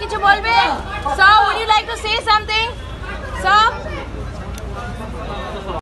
কিছু বলবে? So would you like to say